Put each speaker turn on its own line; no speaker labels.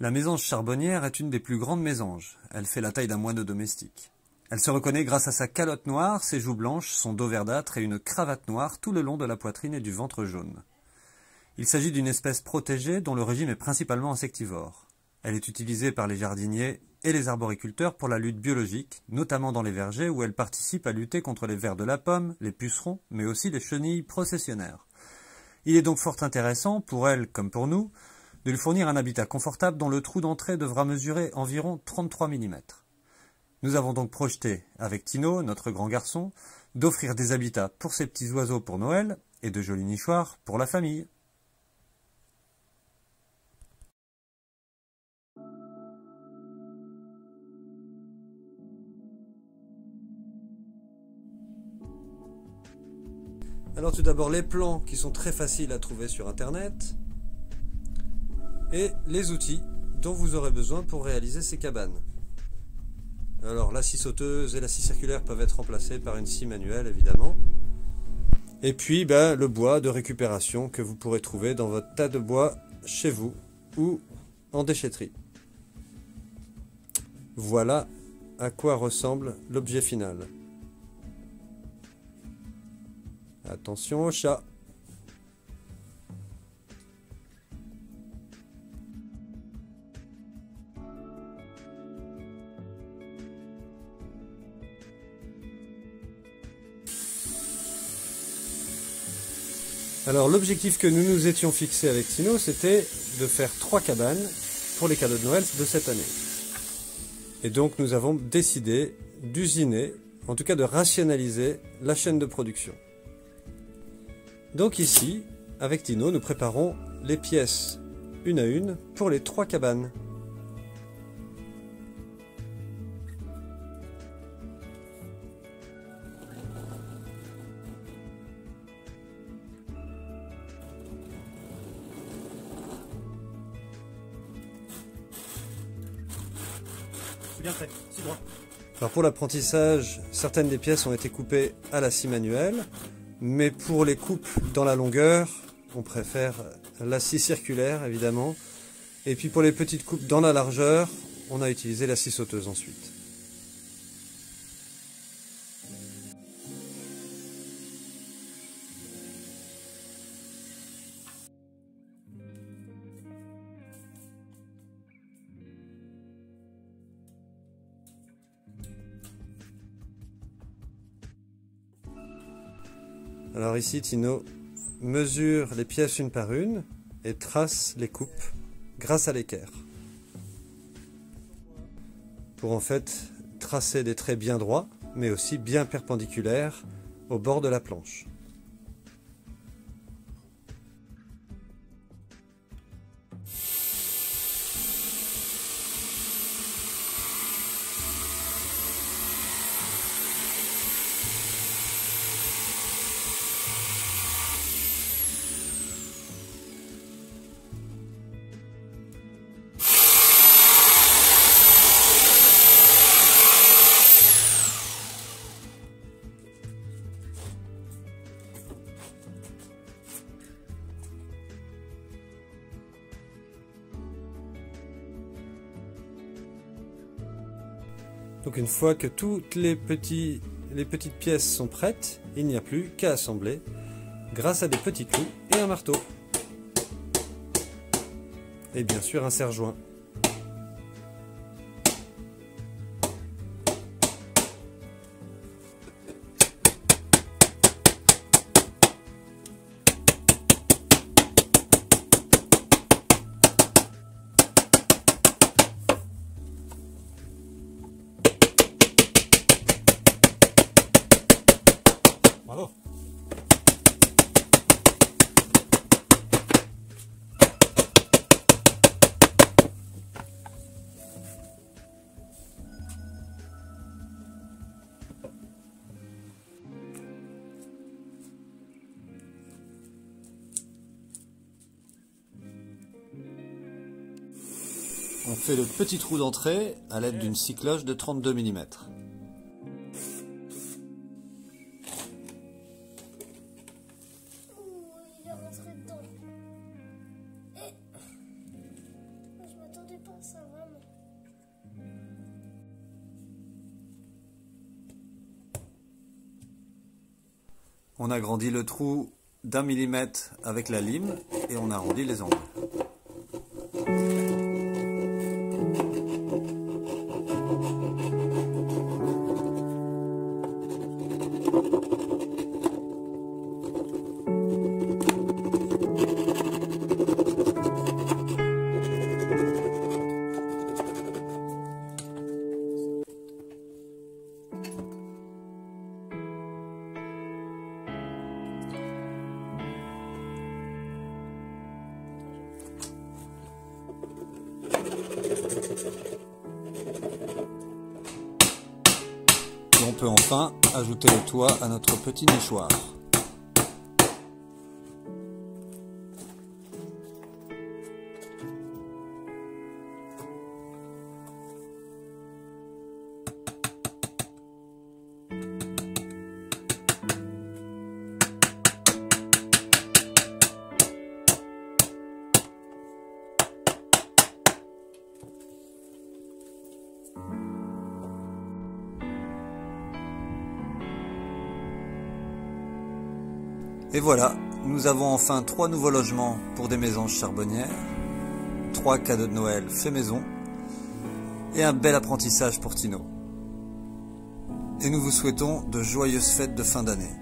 La mésange charbonnière est une des plus grandes mésanges. Elle fait la taille d'un moineau domestique. Elle se reconnaît grâce à sa calotte noire, ses joues blanches, son dos verdâtre et une cravate noire tout le long de la poitrine et du ventre jaune. Il s'agit d'une espèce protégée dont le régime est principalement insectivore. Elle est utilisée par les jardiniers et les arboriculteurs pour la lutte biologique, notamment dans les vergers où elle participe à lutter contre les vers de la pomme, les pucerons, mais aussi les chenilles processionnaires. Il est donc fort intéressant, pour elle comme pour nous, de lui fournir un habitat confortable dont le trou d'entrée devra mesurer environ 33 mm. Nous avons donc projeté, avec Tino, notre grand garçon, d'offrir des habitats pour ces petits oiseaux pour Noël et de jolis nichoirs pour la famille. Alors tout d'abord les plans qui sont très faciles à trouver sur internet et les outils dont vous aurez besoin pour réaliser ces cabanes. Alors la scie sauteuse et la scie circulaire peuvent être remplacées par une scie manuelle évidemment. Et puis ben, le bois de récupération que vous pourrez trouver dans votre tas de bois chez vous ou en déchetterie. Voilà à quoi ressemble l'objet final. Attention au chat. Alors l'objectif que nous nous étions fixés avec Tino, c'était de faire trois cabanes pour les cadeaux de Noël de cette année. Et donc nous avons décidé d'usiner, en tout cas de rationaliser la chaîne de production. Donc ici, avec Tino, nous préparons les pièces une à une pour les trois cabanes. Pour l'apprentissage, certaines des pièces ont été coupées à la scie manuelle, mais pour les coupes dans la longueur, on préfère la scie circulaire évidemment. Et puis pour les petites coupes dans la largeur, on a utilisé la scie sauteuse ensuite. Alors ici, Tino mesure les pièces une par une et trace les coupes grâce à l'équerre. Pour en fait tracer des traits bien droits, mais aussi bien perpendiculaires au bord de la planche. Donc une fois que toutes les, petites pièces sont prêtes, il n'y a plus qu'à assembler grâce à des petits clous et un marteau. Et bien sûr un serre-joint. On fait le petit trou d'entrée à l'aide d'une cycloche de 32 mm. On agrandit le trou d'un millimètre avec la lime et on arrondit les angles. Peut enfin ajouter le toit à notre petit nichoir. Et voilà, nous avons enfin trois nouveaux logements pour des mésanges charbonnières, trois cadeaux de Noël fait maison et un bel apprentissage pour Tino. Et nous vous souhaitons de joyeuses fêtes de fin d'année.